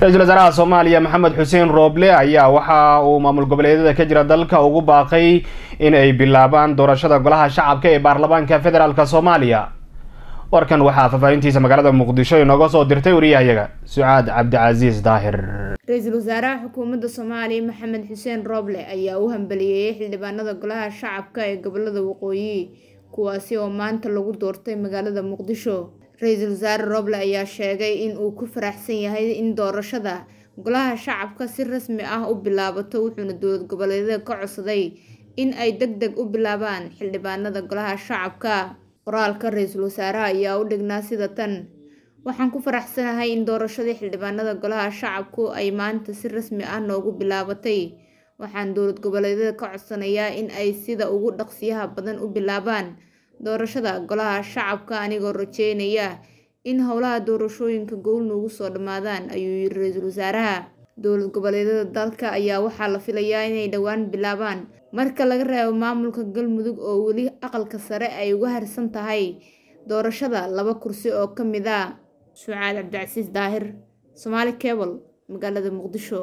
ra'iisul wasaaraha soomaaliya maxamed xuseen rooble ayaa waxa uu maamul goboleedyada ka jira dalka ugu baaqay in ay bilaabaan doorashada golaha shacabka ee baarlamaanka federaalk soomaaliya. Warkan waxaa faahfaahintiisa magaalada muqdisho inooga soo dirtay wariyahayaga sucaad cabdicasiis daahir. Ra'iisul wasaaraha xukuumadda soomaaliya maxamed xuseen rooble ayaa u hambaliyeeyay xildhibaanada golaha shacabka ee gobollada waqooyi kuwaasi oo maanta lagu doortay magaalada muqdisho ra'iisul wasaare rooble ayaa sheegay in uu ku faraxsan yahay in doorashada golaha shacabka si rasmi ah u bilaabato wuxuuna dowlad goboleedyada ka codsaday in ay deg deg u bilaabaan xildhibaanada golaha shacabka. Qoraalka ra'iisul wasaaraha ayaa u dhignaa sida tan waxaan ku faraxsanahay in doorashadii xildhibaanada golaha shacabku ay maanta si rasmi ah noogu bilaabatay. Waxaan dowlad goboleedyada ka codsanayaa in ay sida ugu dhaqsiyaha badan u bilaabaan doorashada golaha shacabka anigoo rajeynaya in howlaha doorashooyinka gowl noogu soo dhammaadaan ayuu yiri ra'iisul wasaaraha. Dowlad goboleedyada dalka ayaa waxaa la filayaa inay dhowaan bilaabaan. Marka laga reebo maamulka galmudug oo weli aqalka sare ay uga harsan tahay doorashada laba kursi oo ka mid a sucaad cabdicasiis daahir somaali cable magaalada muqdisho